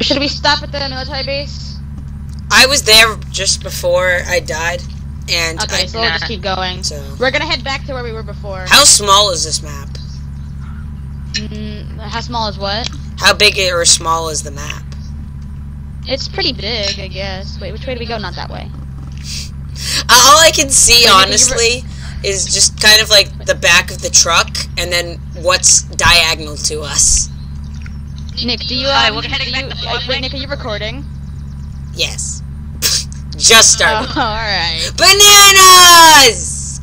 Should we stop at the military base? I was there just before I died, and Okay, I, so we'll just keep going. So we're gonna head back to where we were before. how small is this map? Mm, how small is what? How big or small is the map? It's pretty big, I guess. Wait, which way do we go? Not that way. All I can see, Wait, honestly, is just kind of like the back of the truck, and then what's diagonal to us. Nick, do you? Alright, Um, we're heading back you, to uh, wait, Nick, are you recording? Yes. just started. Oh, all right. Bananas!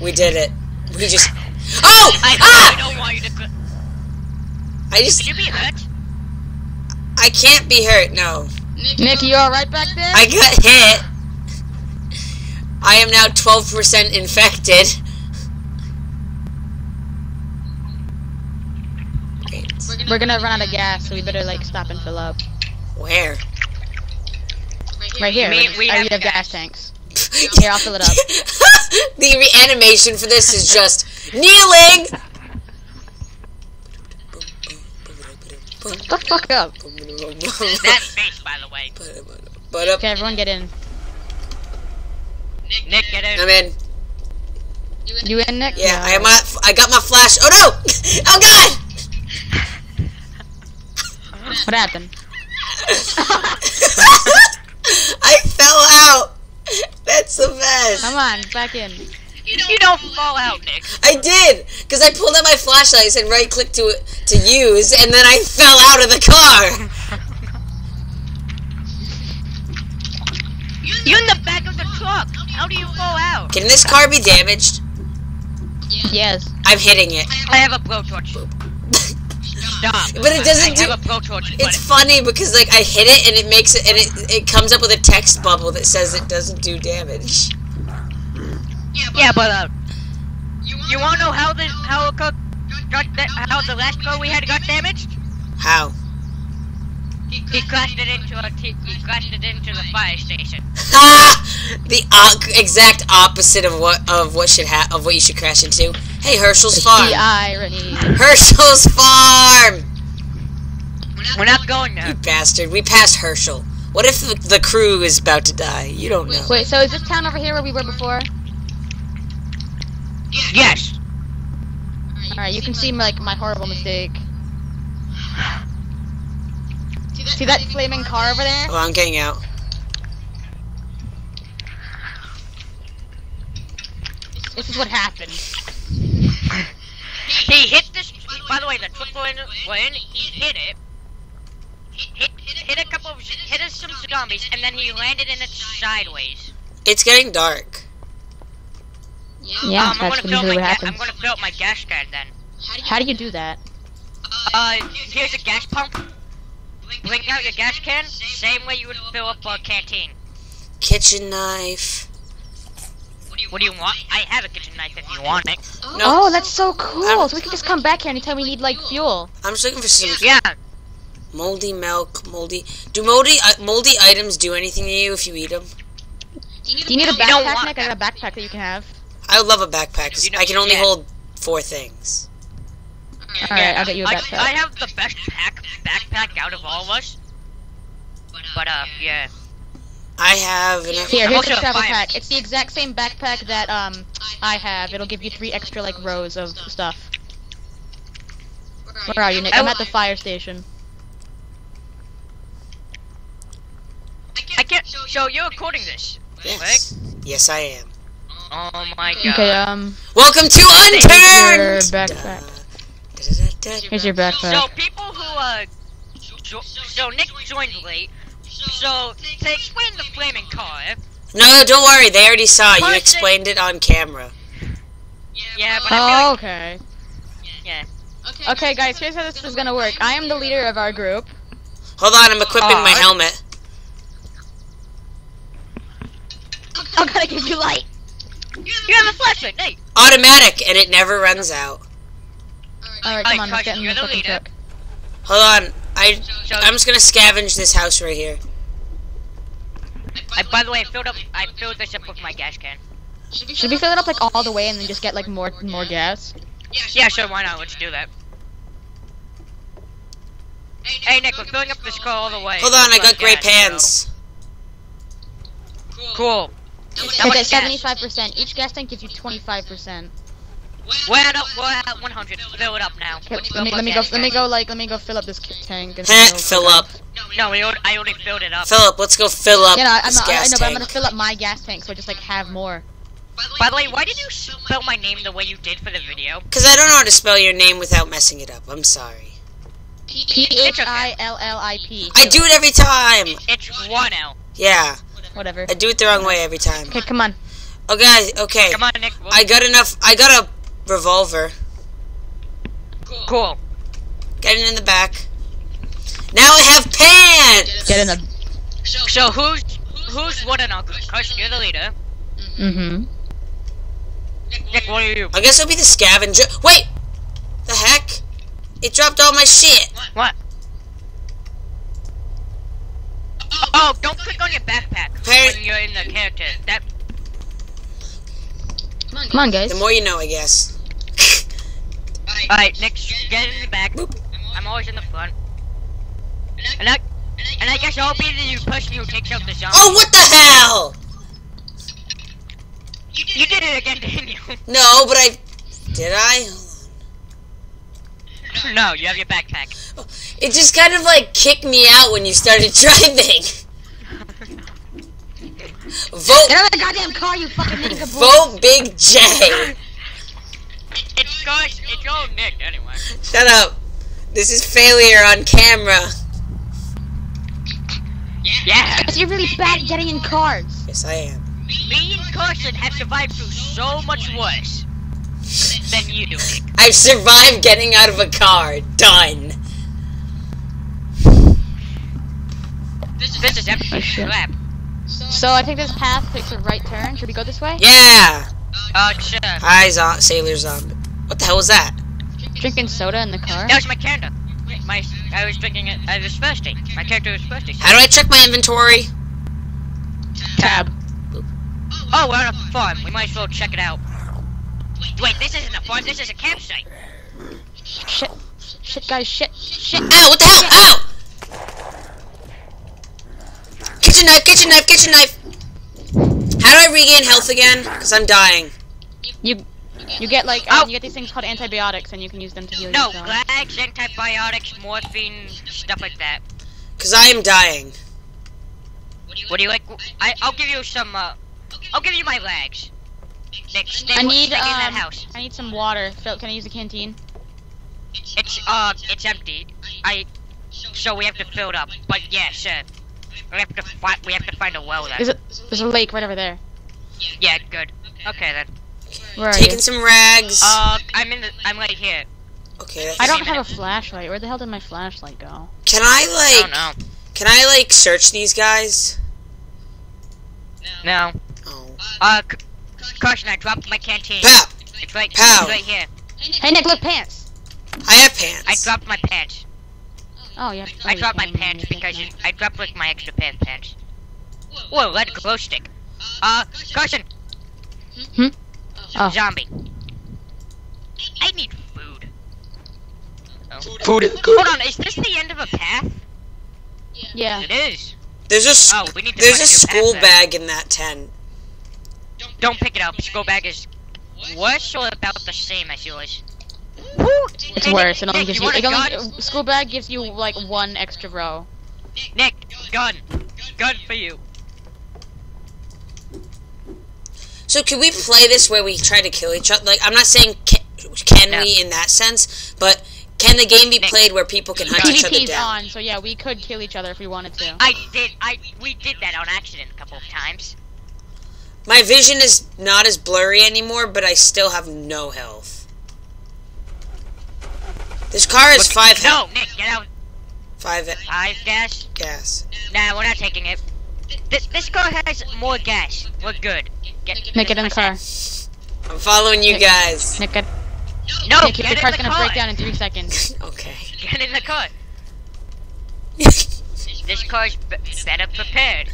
we did it. We just. Oh! I, I ah! don't want you to. go- I just. Did you be hurt? I can't be hurt. No. Nick, you all right back there? I got hit. I am now 12% infected. We're gonna run out of gas, so we better like stop and fill up. Where? Right here. Me- we, we have have gas. gas tanks. Here, I'll fill it up. the reanimation for this is just kneeling. Shut the fuck up. That face, by the way. But up, Okay, everyone get in. Nick, get in. I'm in. You in, Nick? Yeah, I am. I got my flash. Oh no! Oh god! What happened? I fell out. That's the best. Come on, back in. You don't fall out, Nick. I did, because I pulled out my flashlight, and said right click to to use, and then I fell out of the car. You're in the back of the truck. How do you fall out? Can this car be damaged? Yes. I'm hitting it. I have a blowtorch. Stop. But it doesn't I do- have a blowtorch. It's funny because like I hit it and it makes it and it it comes up with a text bubble that says it doesn't do damage. yeah, but uh, you wanna know how the how it got, got da- how the last car we had got damaged? How? He crashed it into a t- he crashed it into the fire station. Ha! the o- exact opposite of what of what should ha- of what you should crash into. Hey, Herschel's farm. The irony. Herschel's farm. We're not going now. You bastard. We passed Herschel. What if the, the crew is about to die? You don't know. Wait, so is this town over here where we were before? Yes. Alright, you can see like my horrible mistake. See that flaming car over there? Oh, I'm getting out. This is what happened. He hit this. By the way, the truck we're in, we're he hit it. Hit, hit a couple of hit us some zombies, and then he landed in it sideways. It's getting dark. Yeah, um, I'm gonna fill usually my what ga- I'm gonna fill up my gas can then. How do you do that? Uh, here's a gas pump. Blink out your gas can, same way you would fill up a canteen. Kitchen knife. What do you want? I have a kitchen knife if you want it. No, Oh, that's so cool! So we can just come back here anytime we need like fuel. I'm just looking for some Yeah, moldy milk, moldy. Do moldy uh, moldy items do anything to you if you eat them? Do you need a don't backpack, want Nick? I got a backpack that you can have. I would love a backpack. 'cause You know- I can only yeah. hold four things. Alright, I'll get you a I, backpack. I have the best pack backpack out of all of us. But uh, yeah. I have enough. Here, here's the travel pack. It's the exact same backpack that um I have. It'll give you three extra like rows of stuff. Where are you, Nick? I'm at the fire station. I can't. So you're recording this, Yes. Yes, I am. Oh my god. Okay, um, Welcome to here's your Unturned. backpack. Da-da-da-da-da. Here's your backpack. So people who uh, jo- so Nick joined late. So to explain the flaming car, No, don't worry. They already saw. You explained it on camera. yeah, but I Oh, feel like, okay. yeah. Okay, guys, here's how this is gonna work. I am the leader of our group. Hold on, I'm equipping my helmet. I'm gonna give you light. You have a flashlight, Nate. Automatic, and it never runs out. Alright, Alright, come on, let's get in you're the the fucking leader. truck. Hold on. I, I'm just gonna scavenge this house right here. I, by the way, I filled up. I filled this up with my gas can. Should we fill it up like all the way and then just get like more more gas? Yeah, sure. Why not? Let's do that. Hey Nick, we're filling up this car all the way. Hold on, I got But gray gas, so- pants. Cool. How Okay, seventy-five percent. Each gas tank gives you twenty-five percent. We're at, we're at 100. Fill it up now. Okay, Let's me let me go. Let me go. Like, let me go fill up this tank. and Heh, fill- fill up. No, we already, I already filled it up. Philip, let's go fill up Yeah, no, I, I'm this not, I gas know, but I'm gonna fill up my gas tank so I just like have more. By the way, why did you spell my name the way you did for the video? Because I don't know how to spell your name without messing it up. I'm sorry. P H I L L I P. I do it every time. It's one L. Yeah, Whatever. I do it the wrong way every time. Okay, come on. Okay, okay. Come on, Nick. we'll- I got enough. I got a revolver. Cool. Get it in the back. Now I have pants. Get in the. So who's who's what an uncle? Cause you're the leader. Mm-hmm. Nick, what are you? I guess I'll be the scavenger. Wait, the heck? It dropped all my shit. What? Oh, don't click on your backpack Parent- when you're in the character. That Come on, guys. The more you know, I guess. Alright, next. get in the back. Boop. I'm always in the front. And I and I guess I'll be the person who takes out the zombie. Oh, what the hell? You did it again, didn't you? No, but I did I. no, you have your backpack. It just kind of like kicked me out when you started driving. Vote, Get out of the goddamn car, you fucking nigga. vote Big J. It's guys, it's all Nick anyway. Shut up. This is failure on camera. Yeah. Because you're really bad at getting in cars. Yes, I am. Me and Carson have survived through so much worse than you do, Nick. I've survived getting out of a car. Done. This is epic Oh, shit. crap. So I think this path takes a right turn. Should we go this way? Yeah. Uh, sure. Hi, zo- Sailor Zombie. What the hell was that? Drinking soda in the car. That was my character. My, I was drinking it. I was thirsty. My character was thirsty. How do I check my inventory? Tab. Oh, we're on a farm. We might as well check it out. Wait, this isn't a farm. This is a campsite. Shit. Shit, guys. Shit. Shit. Ow, what the hell? Ow! Kitchen knife, kitchen knife, knife! How do I regain health again? Because I'm dying. You. You get like Ow. um, you get these things called antibiotics, and you can use them to heal No, yourself. glags, antibiotics, morphine, stuff like that. Because I am dying. What do you like? I, I'll give you some. Uh, I'll give you my legs. Nick, stay, I need stay in that um, house. I need some water. Phil, can I use the canteen? It's uh, it's empty. I. So we have to fill it up. But yeah, sure. We have to find. We have to find a well then. There's a there's a lake right over there. Yeah, good. Okay then. Where are Taking you? some rags. Uh, I'm in the. I'm right here. okay, that's, I don't have a flashlight. Where the hell did my flashlight go? Can I I like? don't know. Can I like search these guys? No. Oh. Uh, C- Carson, I dropped my canteen. Pow! It's right. Pow. It's right here. Hey Nick, look pants. I have pants. I dropped my pants. Oh yeah. I dropped my pants because you, I dropped like my extra pair of pants. Whoa, red glow stick. Uh, Carson. Hmm? Oh. Zombie. I need food. Oh. Food is Hold on, is this the end of a path? Yeah. It is. There's a s- Oh, we need to there's a a school path then. bag in that tent. Don't pick it up. School bag is worse or about the same as yours? Woo! It's worse. It Nick, only Nick, gives you you. want It only, school bag gives you like one extra row. Nick, gun. Gun for you. So can we play this where we try to kill each other? Like I'm not saying can, can No. we in that sense, but can the game be Nick. played where people can hunt each other PvP's down? on, so yeah, we could kill each other if we wanted to. I did. I we did that on accident a couple of times. My vision is not as blurry anymore, but I still have no health. This car is five No. Nick, get out. Five Five gas. gas. Nah, we're not taking it. This this car has more gas. We're good. Get, Nick, get in the car. I'm following you guys. Nick, get, No, Nick, get your in car's the gonna car. break down in three seconds. Okay. Get in the car. This car's b- better prepared.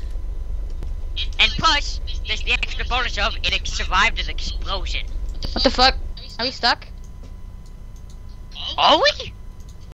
And plus, there's the extra bonus of it survived an explosion. What the fuck? Are we stuck? Are we?